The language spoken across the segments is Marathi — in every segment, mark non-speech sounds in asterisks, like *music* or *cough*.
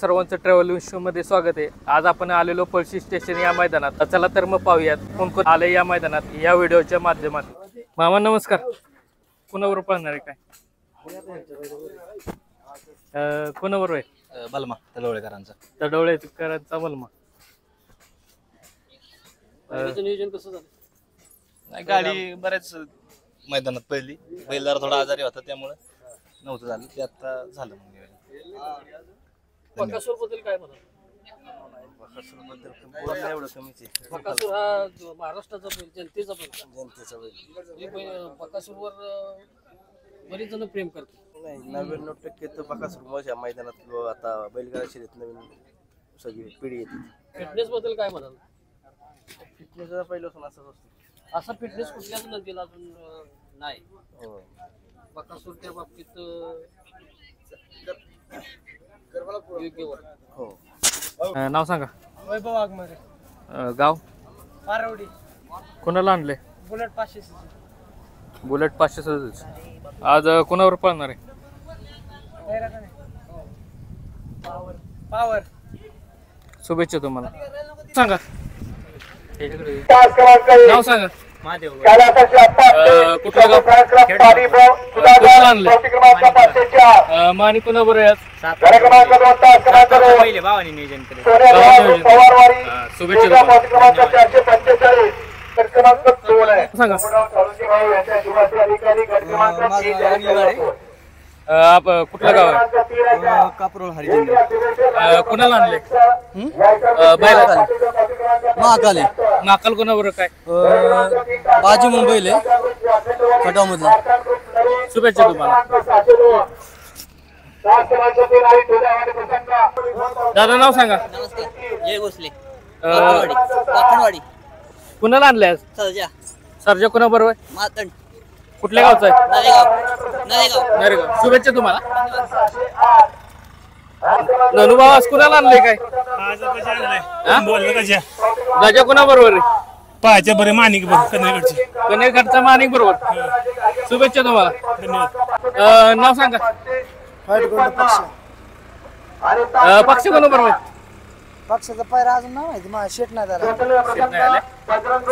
सर्वांचं ट्रॅव्हल शो मध्ये स्वागत आहे. आज आपण आलेलो पळशी स्टेशन या मैदानात. चला तर मग पाहूयात कोण कोण आले या मैदानात या व्हिडिओच्या माध्यमातून. मामा नमस्कार. कोणावर पळणार आहे काय? कोणाबरोबर आहे? बलमा तडवळेकरांचा. बलमा. नियोजन कसं झालं? नाही गाडी बऱ्याच मैदानात पहिली जरा थोडा आजारी होता त्यामुळे नव्हतं झालं. ते आता झालं. बकासूरबद्दल काय म्हणा? एवढं कमीच आहे बकासूर हा जो महाराष्ट्राचा बैल जनतेचा बैल. जनतेचा बैल. हे बकासूरवर बरीच जण प्रेम करतात. नाही नव्याण्णव टक्के तर बकासूर या मैदानात आता बैलगाडा शर्यत नवीन सगळी पिढी येते. फिटनेस बद्दल काय म्हणाल? फिटनेसचा पहिल्यापासून असंच असतो. असा फिटनेस कुठल्याच नदीला अजून नाही. हो. बकासूर त्या बाबतीत हो. अं, नाव सांगा. वैभव वाघमारे अं, गाव? पारवडी. कोणाला आणले बुलेट पाचशे बुलेट पाचशे सदतीस आज अं, कोणावर पळणार आहे? पावर. शुभेच्छा तुम्हाला. सांगा. नाव सांगा. आहे आज? पहिले भावानी नियोजन शुभेच्छा सांगा. कुठलं गाव आहे? कापरोळ हरिचंद्र अं, कुणाला आणले बैल महाकाले. नाकाल कोणाबरोबर काय? बाजू मुंबईले खटाव मधला शुभेच्छा तुम्हाला. दादा नाव सांगा. जय भोसले. अं, वाकणवाडी. कुणाला आणले आज? सरजा. सरजा कोणाबरोबर? मातंड कुठल्या गावचा आहे? नरेगाव. नरेगाव. नरेगाव. शुभेच्छा तुम्हाला. धनुभाव आज कुणाला आणले काय? हा? गजा कोणाबरोबर आहे? पाहायच्या बरे मानिक बरे कन्याकडचे कनेरगडचा मानिक बरोबर. शुभेच्छा तुम्हाला. अं, नाव सांगा. अं, पक्ष कोणाबरोबर आहे? पक्षाचा पायरा अजून नाही माहिती मला शेट नाही त्याला.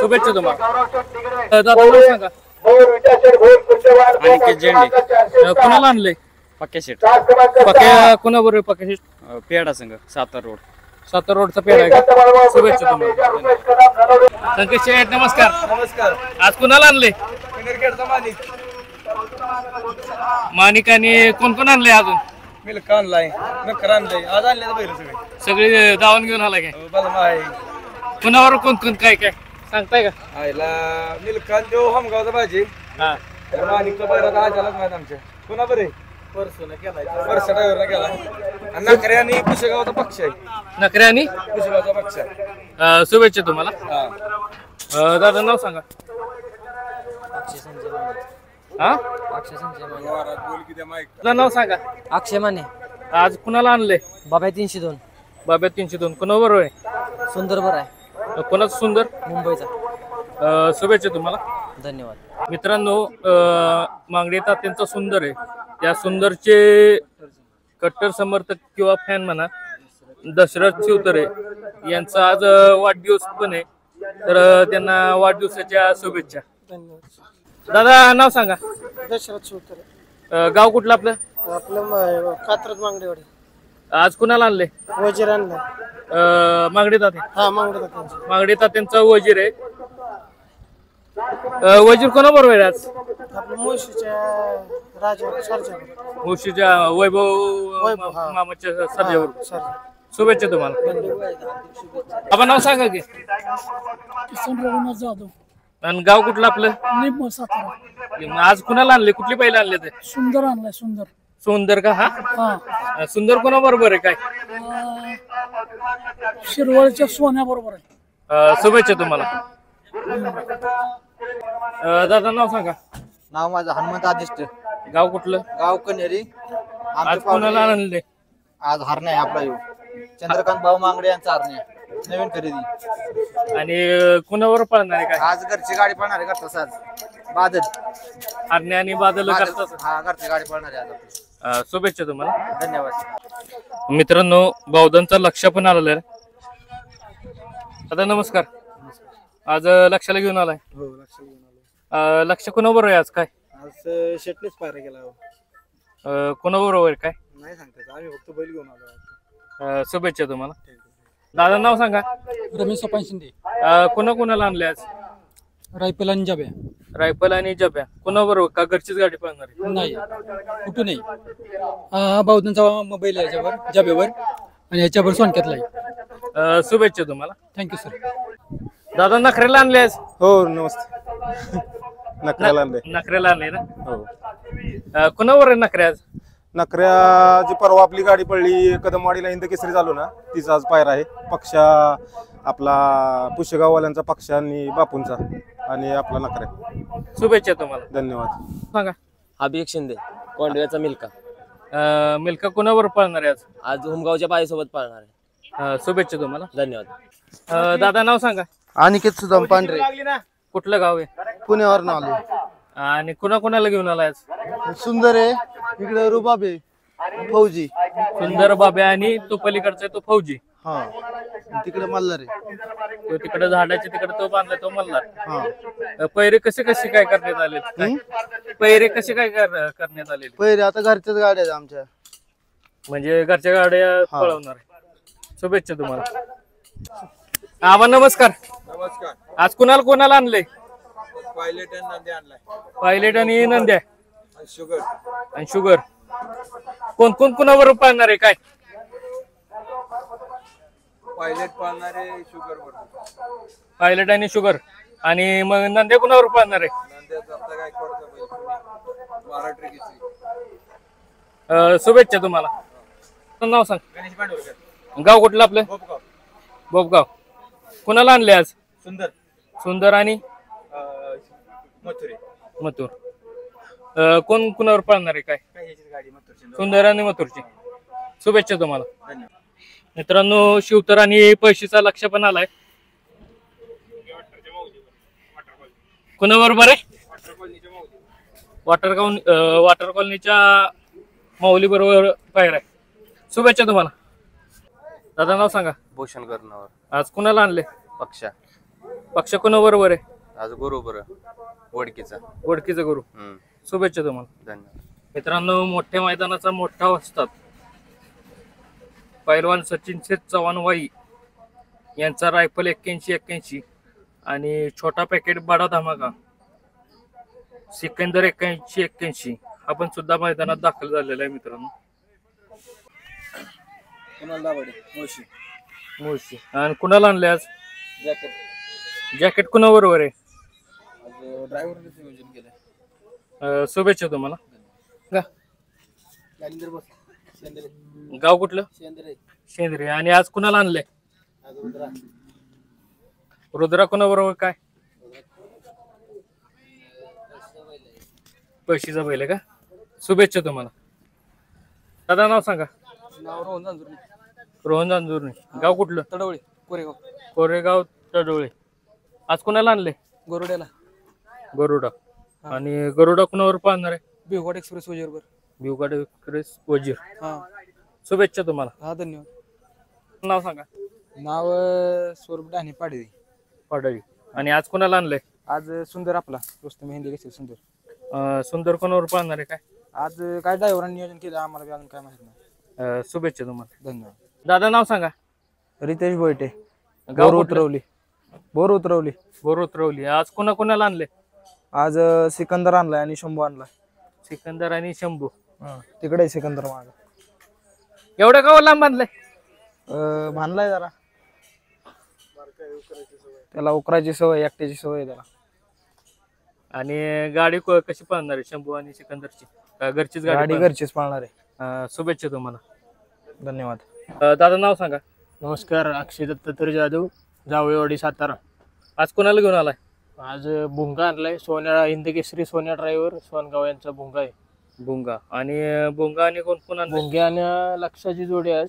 शुभेच्छा तुम्हाला. अं, दादा नाव सांगा. अनिकेत झेंडे कुणाला आणले पक्या शेट. पक्या कोणाबरोबर पक्या शेट? पेडा संघ सातारा रोड. सातारा रोडचा पेड आहे शुभेच्छा तुम्हाला. संकेत शेठ नमस्कार. नमस्कार. आज कुणाला आणले माणिक आणि कोण कोण आणले अजून? मिल्क आणलाय नकर आणलाय. आज आणले सगळे. सगळे दावण घेऊन आला काय? कुणावर कोण कोण काय काय? सांगताय का? आईला आण देऊ हमगावचा भाजी हा. मानिकचा बैल आज आलाच माहीत आमच्या. पुन्हा बरे? वर्ष ड्रायव्हरला गेला आणि नकरे आणि पुशेगावचा पक्ष आहे. नकरे आणि? पुशेगावचा पक्ष आहे. अं, शुभेच्छा तुम्हाला. हा. अं, दादा नाव सांगा. हा? तुला नाव सांगा. अक्षय माने. आज कुणाला आणले बाबा तीनशे दोन. बाब्या तीनशे दोन. कोणाबरोबर आहे? सुंदर बरं आहे. कोणाचं सुंदर? मुंबईचा. अं, शुभेच्छा तुम्हाला. धन्यवाद. मित्रांनो अं, मांगडे तात्यांचा सुंदर आहे. त्या सुंदरचे कट्टर समर्थक किंवा फॅन म्हणा दशरथ शिवतरे यांचा आज अं, वाढदिवस पण आहे. तर अं, त्यांना वाढदिवसाच्या शुभेच्छा. दादा नाव सांगा. दशरथ शिवतर. अं, गाव कुठलं आपलं? आपलं कात्रज मांगडेवाडी. आज कुणाला आणले वजीर आणला अं, मांगडे ताते हा मांगडे त्यांचं मांगडे तात्यांचा वजीर आहे. अं, वजीर कोणाबरोबर आहे आज? आपलं मुळशीच्या राजा सरजा मुळशीच्या वैभव वैभव, हा. मामाच्या सध्यावर सरजा शुभेच्छा तुम्हाला. आपण नाव सांगा की. किसन रघुनाथ जाधव. आणि गाव कुठलं आपलं? निम सातारा. आज कुणाला आणले कुठली पहिले आणले ते? सुंदर आणलाय सुंदर. सुंदर का हा? सुंदर कोणाबरोबर आहे काय? शिरवळच्या सोन्या बरोबर आहे. अं, शुभेच्छा तुम्हाला. अं, दादा नाव सांगा. नाव माझं हनुमंत आदिष्ट. गाव कुठलं? गाव कन्हेरी. आज कुणाला आणले आज हरणे आपला येऊ. चंद्रकांत भाऊ मांगडे यांचा हरणे नवीन खरेदी. आणि अं, कुणावर पळणार आहे काय? आज घरची गाडी पळणार आहे करता आज बादल. हरणे आणि बादल. करतात. हा घरची गाडी पळणार आहे आज आपली. अं, शुभेच्छा तुम्हाला. धन्यवाद. मित्रांनो बावधनचा लक्ष पण आलेला आहे. दादा नमस्कार. आज अं, लक्षाला घेऊन आलाय. हो लक्ष घेऊन आलो अं, लक्ष कोणाबरोबर आहे आज? काय? आज शेटनेच पायरा केला हो. अं, कोणाबरोबर आहे? काय? नाही सांगता आम्ही फक्त बैल घेऊन आलो अं, शुभेच्छा तुम्हाला. दादा नाव सांगा. रमेश सोपान शिंदे. कोणा कोणाला आणले आज? रायफल आणि जब्या. रायफल आणि जब्या. कोणाबरोबर? का घरचीच गाडी पळणार आहे? नाही. कुठून नाही हा बावधनचा मोबाईल आहे याच्यावर जब्यावर. आणि याच्यावर सोनक्यातला आहे. अं, शुभेच्छा तुम्हाला. थँक्यू सर दादा नखऱ्याला आणले हो नमस्ते. *laughs* नकऱ्याला आणले. नखऱ्याला आणले ना? हो. अं, कोणावर आहे नखऱ्या आज? नकऱ्या जी परवा आपली गाडी पडली कदमवाडीला हिंद केसरी झालो ना तिचा आज पायरा आहे. पक्षा आपला पुशेगाववाल्यांचा पक्ष आणि बापूंचा. आणि आपला नकऱ्या शुभेच्छा तुम्हाला. धन्यवाद. सांगा. अभिषेक शिंदे कोंडव्याचा मिल्का अं, मिल्का कोणावर पळणार आहे आज? आज हुमगावच्या बाईसोबत पाळणार आहे. अं, शुभेच्छा तुम्हाला. धन्यवाद. अं, दादा नाव सांगा. अनिकेत सुदाम पांढरे. कुठलं गाव आहे? पुण्यावरून आलो. आणि कुणा कुणाला घेऊन आलाय आज? सुंदर आहे. इकडे रुबाब फौजी. सुंदर बाब्या आणि तो पलीकडचा आहे तो फौजी. हा. तिकडे मल्हार आहे. तो तिकडे झाडाच्या तिकडे तो बांधला तो मल्हार. हा. पैरे कसे कसे काय करण्यात आले? काय? पैरे कसे काय कर- करण्यात आले? पहिले आता घरच्याच गाड्या आहेत आमच्या. म्हणजे घरच्या गाड्या पळवणार. आहे शुभेच्छा तुम्हाला. आबा नमस्कार. नमस्कार. आज कुणाला कोणाला आणलंय? पायलट नंदी आणलाय. पायलट आणि नंद्या. शुगर. आणि शुगर. कोण कोण कुणाबरोबर पाळणार आहे? काय? पायलट पाळणारे शुगर वर पायलट आणि शुगर. आणि मग नंद्या कुणावर पाळणार आहे? बैल पुणे महाराष्ट्र अं, शुभेच्छा तुम्हाला. नाव सांग. गणेश गाव कुठलं आपलं? बोपगाव. बोबगाव कुणाला आणले आज? सुंदर. सुंदर आणि? अं, मथुरे. मथुर. अं, कोण कुणावर पाळणार आहे काय? काय ह्याची गाडी मथुरची. सुंदर आणि मथुरची. शुभेच्छा तुम्हाला. धन्यवाद. मित्रांनो शिवतर आणि पैशीचा लक्ष पण आलाय. कुणाबरोबर आहे? वॉटर कॉल वॉटर कॉलनीच्या माऊली बरोबर पायर आहे. शुभेच्छा तुम्हाला. दादा नाव सांगा. भूषण करणावर आज कुणाला आणले पक्षा. पक्ष कुणाबरोबर आहे? आज बरोबर वडकीचा. ओळखीचं गुरु. हम्म, शुभेच्छा तुम्हाला. धन्यवाद. मित्रांनो मोठ्या मैदानाचा मोठा असतात पैलवान सचिन शेठ चव्हाण वाई यांचा रायफल एक्क्याऐंशी एक्क्याऐंशी आणि छोटा पॅकेट बडा धमाका सिकंदर एक्क्याऐंशी एक्क्याऐंशी आपण सुद्धा मैदानात दाखल झालेला आहे मित्रांनो. कुणाला दाबाडे मुळशी. मुळशी. आणि कुणाला आणले आज? जॅकेट. जॅकेट कुणाबरोबर आहे? आज ड्रायव्हरने नियोजन केलंय. अं, शुभेच्छा तुम्हाला. बस गाव कुठलं? शेंद्रे शेंद्रे आणि आज कुणाला आणलंय? आज रुद्रा. रुद्रा कोणाबरोबर काय? पैशीचा बैल आहे का? शुभेच्छा तुम्हाला. दादा नाव सांगा. नाव रोहन जांजुर्णी. रोहन जांजुर्णी. गाव कुठलं? तडवळे कोरेगाव. कोरेगाव तडोळे आज कुणाला आणले गोरुड्याला. गरुडा. आणि गरुडा कुणावर पाहणार आहे? बिहवाड एक्सप्रेस वजेरवर भिवगाड एक्सप्रेस वजीर. हा. शुभेच्छा तुम्हाला. हा धन्यवाद. नाव सांगा. नाव स्वरूप डाणे पाडवी. पाडळी आणि आज कुणाला आणलंय? आज सुंदर आपला रुस्तम हिंदी कसे सुंदर. अं, सुंदर कोणावर पाहणार आहे काय? आज काय ड्रायव्हरांनी नियोजन केलं आम्हाला बी अजून काय माहीत नाही. अं, शुभेच्छा तुम्हाला. धन्यवाद. दादा नाव सांगा. रितेश बोयटे बोर कुठलं? उतरवली. बोर उतरवली. बोर उतरवली. आज कुणा कुणाला आणले आज सिकंदर आणलाय आणि शंभू आणलाय. सिकंदर आणि शंभू. तिकडे सिकंदर माग. एवढ्या गाव लांब बांधलंय? भानलाय जरा. त्याला उकरायची सवय एकट्याची सवय आहे त्याला. आणि गाडी क- कशी पाहणार आहे शंभू आणि सिकंदरची? का घरचीच गाडी गाडी पाहणार? घरचीच पाळणार आहे. अं, शुभेच्छा तुम्हाला. धन्यवाद. अं, दादा नाव सांगा. नमस्कार अक्षय दत्तात्रय जाधव जावळेवाडी सातारा. आज कोणाला घेऊन आलाय? आज भुंगा आणलाय सोन्या हिंदकेसरी सोन्या ड्रायव्हर सोनगाव यांचा भुंगा आहे. भुंगा. आणि भुंगा आणि कोण कोण आणलंय? भुंगे आणि लक्षाची जोडी आहे आज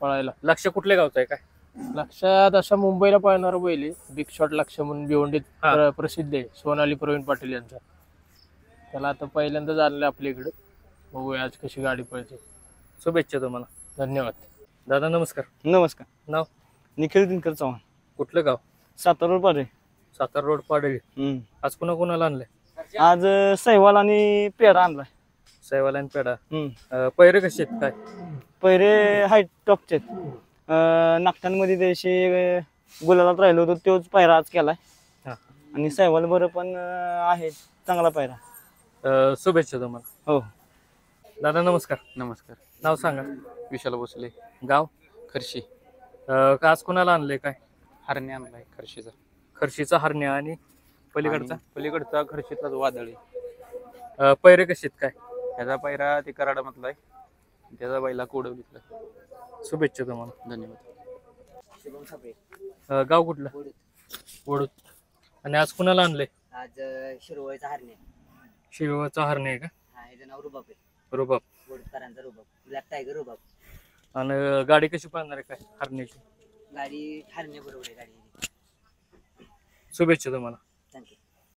पळायला. लक्ष कुठल्या गावचं आहे काय? लक्षात असा मुंबईला पळणारा बैल आहे. बिग शॉट लक्ष म्हणून भिवंडीत हा. प्र- प्रसिद्ध आहे. सोनाली प्रवीण पाटील यांचा. त्याला आता पहिल्यांदाच आणलं आपल्या इकडे. बघूया आज कशी गाडी पळते. शुभेच्छा तुम्हाला. धन्यवाद. दादा नमस्कार. नमस्कार. नाव? निखिल दिनकर चव्हाण. कुठलं गाव? सातारा पारे सातारा रोड पाडळी आज कुणा कोणाला आणलंय? आज अं, सहवाल आणि पेढा आणलाय. सायवाला आणि पेडा हम्म. अं, पैरे कसे आहेत काय? पहिरे हाईट टॉपचे नागठांमध्ये त्याशी गुलालात राहिलो होतो तोच पायरा आज केलाय. हा. आणि सहवाल बरं पण अं, आहे चांगला पायरा. अं, शुभेच्छा तुम्हाला. हो. दादा नमस्कार. नमस्कार. नाव सांगा. विशाल भोसले. गाव? खर्शी. अं, आज कोणाला आणलंय काय? हरणे आणलाय खर्शीचा. खर्शीचा हरण्या आणि पलीकडचा? आणि पलीकडचा खर्शीतलाच वादळी. पैरे कसे आहेत काय? ह्याचा पायरा ते कराडामधला आहे. त्याचा बैला कोडवलीतला शुभेच्छा तुम्हाला. धन्यवाद. अं, गाव कुठलं? वडूद. आणि आज कुणाला आणलंय? आज शिरवळचा हरणे. शिवाचा हरणे आहे का? हा ह्याचं नाव रुबाब आहे. रुबाब. बोडकरांचा रुबाब. ब्लॅक टायगर रुबाब. आणि गाडी कशी पाहणार आहे काय? हरण्याची. गाडी हरणे बरोबर आहे गाडी. शुभेच्छा तुम्हाला.